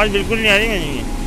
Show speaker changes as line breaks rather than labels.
आवाज़ बिल्कुल नहीं आ रही मुझे